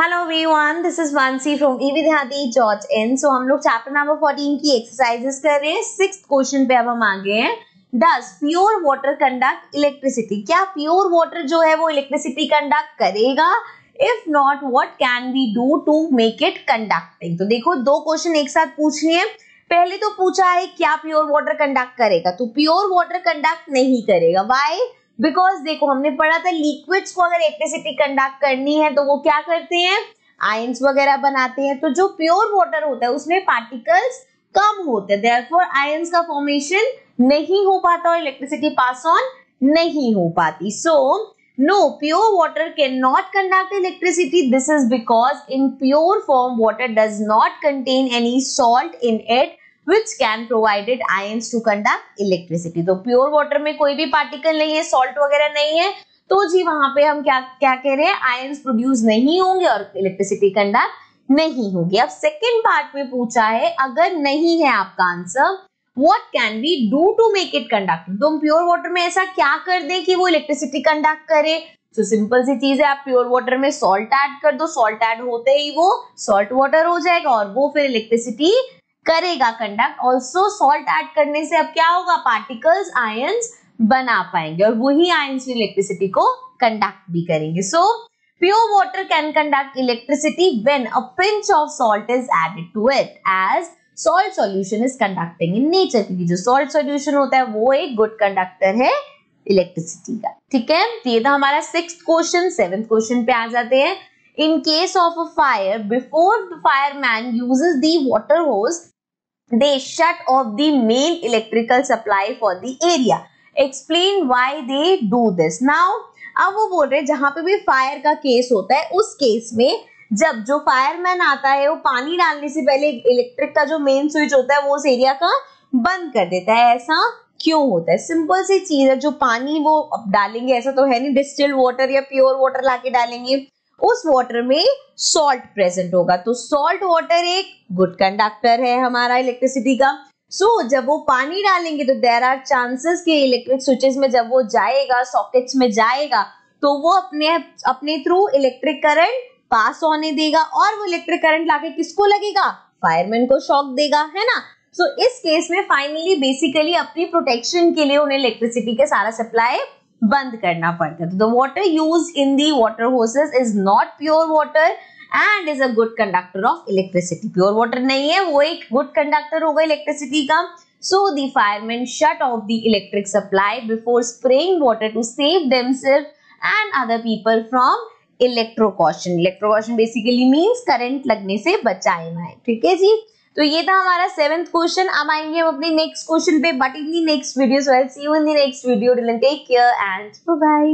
Hello everyone this is Mansi from e Vidyarthi George N सो हम लोग chapter number 14 की exercises कर रहे हैं। सिक्स क्वेश्चन पे अब हम आगे हैं। Does pure water conduct electricity क्या प्योर वाटर जो है वो इलेक्ट्रिसिटी कंडक्ट करेगा? If not what can we do to make it conducting तो देखो, दो क्वेश्चन एक साथ पूछनी है। पहले तो पूछा है, क्या प्योर वाटर कंडक्ट करेगा? तो प्योर वाटर कंडक्ट नहीं करेगा। वाई बिकॉज़ देखो, हमने पढ़ा था लिक्विड्स को अगर इलेक्ट्रिसिटी कंडक्ट करनी है तो वो क्या करते हैं? आयंस वगैरह बनाते हैं। तो जो प्योर वाटर होता है, उसमें पार्टिकल्स कम होते हैं। देयरफॉर आयंस का फॉर्मेशन नहीं हो पाता और इलेक्ट्रिसिटी पास ऑन नहीं हो पाती। So no pure water can not conduct electricity this is because in pure form water does not contain any salt in it which can provided ions to conduct electricity. तो pure water में कोई भी particle नहीं है salt वगैरह नहीं है तो जी वहाँ पे हम क्या क्या कह रहे हैं? आयंस प्रोड्यूस नहीं होंगे और इलेक्ट्रिसिटी कंडक्ट नहीं होगी। अब सेकेंड पार्ट में पूछा है, अगर नहीं है आपका answer what can we do to make it conduct तो हम प्योर वाटर में ऐसा क्या कर दे कि वो इलेक्ट्रिसिटी कंडक्ट करे? तो सिंपल सी चीज़ है, आप प्योर वाटर में सॉल्ट ऐड कर दो। सॉल्ट ऐड होते ही वो सॉल्ट वाटर हो जाएगा और वो फिर इलेक्ट्रिसिटी करेगा कंडक्ट ऑल्सो सॉल्ट ऐड करने से अब क्या होगा? पार्टिकल्स आयंस बना पाएँगे और वही आयंस इलेक्ट्रिसिटी को कंडक्ट भी करेंगे. So pure water can conduct electricity when a pinch of salt is added to it as salt solution is conducting in nature क्योंकि जो सॉल्ट सॉल्यूशन होता है, वो एक गुड कंडक्टर है इलेक्ट्रिसिटी का. ठीक है? तो ये था हमारा सिक्स क्वेश्चन सेवेंथ क्वेश्चन पे आ जाते हैं. In case of a fire, before the fireman uses the water hose they shut off the main electrical supply for the area. Explain why they do this. Now, अब वो बोल रहे जहाँ पे भी फायर का केस होता है, उस केस में जब जो फायरमैन आता है, वो पानी डालने से पहले इलेक्ट्रिक का जो मेन स्विच होता है, वो उस एरिया का बंद कर देता है। ऐसा क्यों होता है? सिंपल सी चीज़ है, जो पानी वो डालेंगे, ऐसा तो है नहीं डिस्टिल्ड वाटर या प्योर वाटर लाके डालेंगे। उस वाटर में सॉल्ट प्रेजेंट होगा। तो सॉल्ट वाटर एक गुड कंडक्टर है हमारा इलेक्ट्रिसिटी का। सो so, जब वो पानी डालेंगे तो देर आर चांसेस कि इलेक्ट्रिक स्विचेस में जब वो जाएगा सॉकेट्स में जाएगा तो वो अपने अपने थ्रू इलेक्ट्रिक करंट पास होने देगा और वो इलेक्ट्रिक करंट लाके किसको लगेगा? फायरमैन को शॉक देगा है ना? सो so, इस केस में फाइनली बेसिकली अपनी प्रोटेक्शन के लिए उन्हें इलेक्ट्रिसिटी के सारा सप्लाई बंद करना पड़ता है the water use in the water hoses is not pure water and is a good conductor of electricity pure water नहीं है, वो एक गुड कंडक्टर होगा इलेक्ट्रिसिटी का। So the fireman shut off the electric supply before spraying water to save them self and other people from electrocution electrocution basically means current लगने से बचाए ठीक है जी? तो ये था हमारा सेवेंथ क्वेश्चन अब आएँगे हम अपने नेक्स्ट क्वेश्चन पे। But in the next video so see you in the next video take care and bye